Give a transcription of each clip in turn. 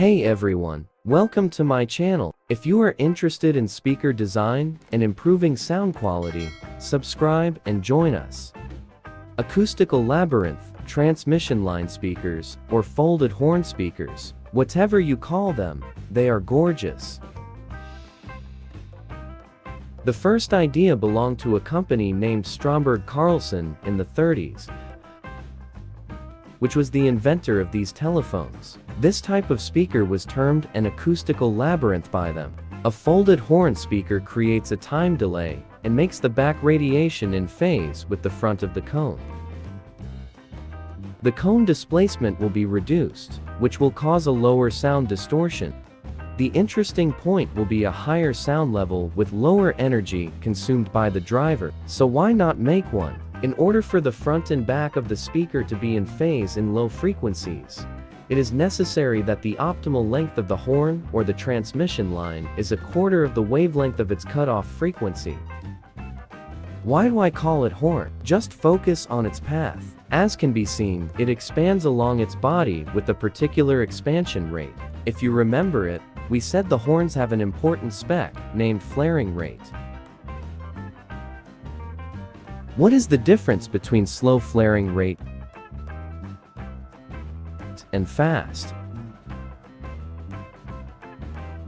Hey everyone, welcome to my channel. If you are interested in speaker design and improving sound quality, subscribe and join us. Acoustical labyrinth, transmission line speakers, or folded horn speakers, whatever you call them, they are gorgeous. The first idea belonged to a company named Stromberg Carlson in the 30s, which was the inventor of these telephones. This type of speaker was termed an acoustical labyrinth by them. A folded horn speaker creates a time delay and makes the back radiation in phase with the front of the cone. The cone displacement will be reduced, which will cause a lower sound distortion. The interesting point will be a higher sound level with lower energy consumed by the driver, so why not make one? In order for the front and back of the speaker to be in phase in low frequencies, it is necessary that the optimal length of the horn or the transmission line is a quarter of the wavelength of its cutoff frequency. Why do I call it horn? Just focus on its path. As can be seen, it expands along its body with a particular expansion rate. If you remember it, we said the horns have an important spec, named flaring rate. What is the difference between slow flaring rate and fast?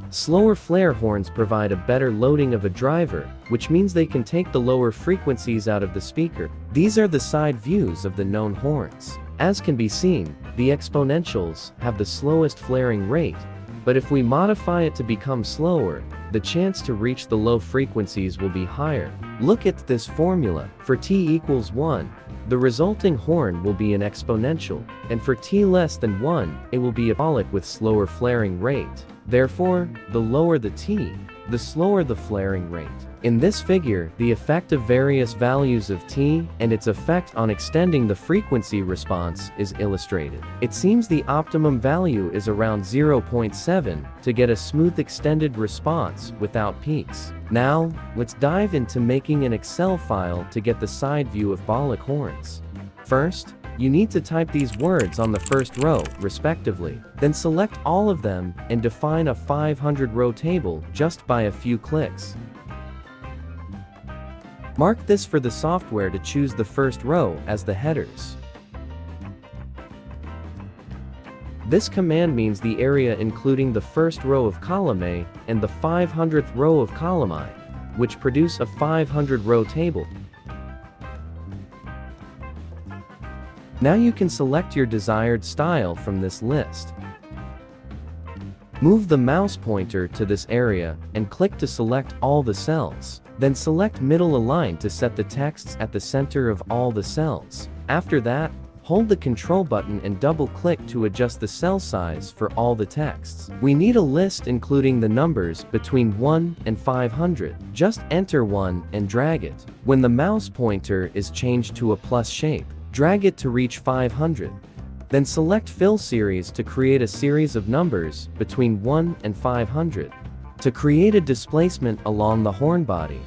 Slower flare horns provide a better loading of a driver, which means they can take the lower frequencies out of the speaker. These are the side views of the known horns. As can be seen, the exponentials have the slowest flaring rate, but if we modify it to become slower, the chance to reach the low frequencies will be higher. Look at this formula. For t equals 1, the resulting horn will be an exponential, and for t less than 1, it will be a parabolic with slower flaring rate. Therefore, the lower the t, the slower the flaring rate. In this figure, the effect of various values of t and its effect on extending the frequency response is illustrated. It seems the optimum value is around 0.7 to get a smooth extended response without peaks. Now, let's dive into making an Excel file to get the side view of parabolic horns. First, you need to type these words on the first row, respectively. Then select all of them and define a 500 row table just by a few clicks. Mark this for the software to choose the first row as the headers. This command means the area including the first row of column A and the 500th row of column I, which produce a 500 row table. Now you can select your desired style from this list. Move the mouse pointer to this area and click to select all the cells. Then select middle align to set the texts at the center of all the cells. After that, hold the control button and double click to adjust the cell size for all the texts. We need a list including the numbers between 1 and 500. Just enter 1 and drag it. When the mouse pointer is changed to a plus shape, drag it to reach 500. Then select fill series to create a series of numbers between 1 and 500. To create a displacement along the horn body,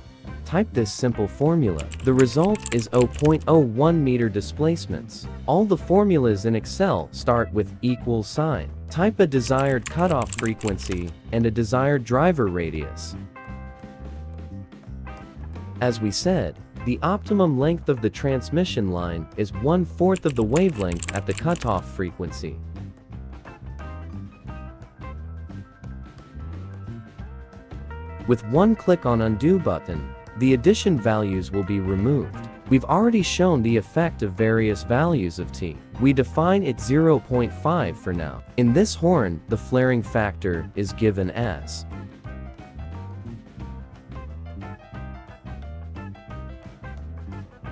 type this simple formula. The result is 0.01 meter displacements. All the formulas in Excel start with equal sign. Type a desired cutoff frequency and a desired driver radius. As we said, the optimum length of the transmission line is one-fourth of the wavelength at the cutoff frequency. With one click on undo button, the addition values will be removed. We've already shown the effect of various values of t. We define it 0.5 for now. In this horn, the flaring factor is given as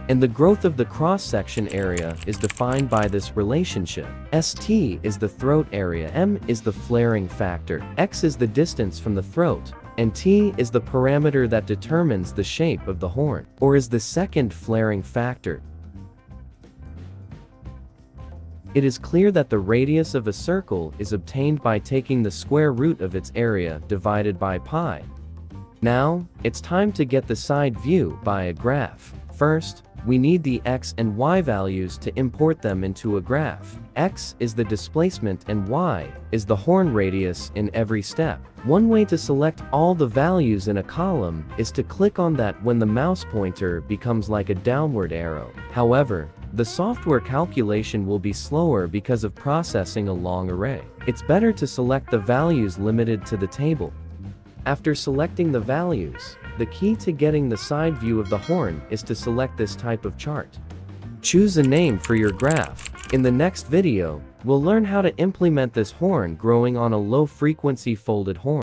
and the growth of the cross-section area is defined by this relationship. St is the throat area, m is the flaring factor, x is the distance from the throat, and t is the parameter that determines the shape of the horn, or is the second flaring factor. It is clear that the radius of a circle is obtained by taking the square root of its area divided by pi. Now, it's time to get the side view by a graph. First, we need the x and y values to import them into a graph. x is the displacement and y is the horn radius in every step. One way to select all the values in a column is to click on that when the mouse pointer becomes like a downward arrow. However, the software calculation will be slower because of processing a long array. It's better to select the values limited to the table. After selecting the values, the key to getting the side view of the horn is to select this type of chart. Choose a name for your graph. In the next video, we'll learn how to implement this horn growing on a low frequency folded horn.